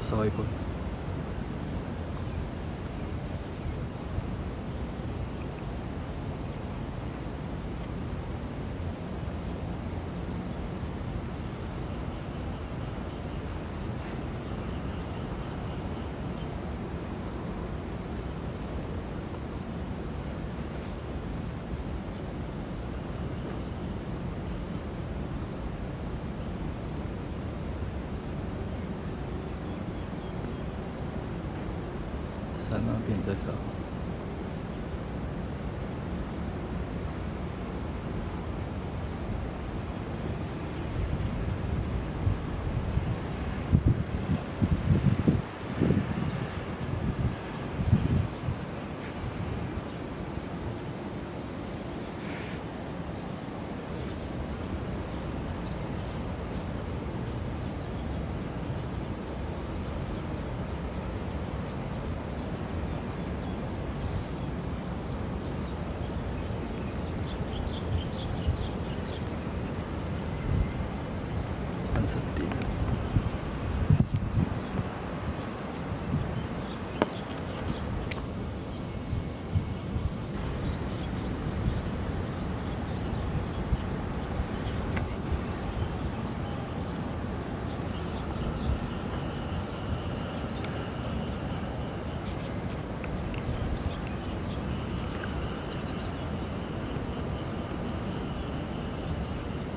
烧一在。那边在烧。सकती है।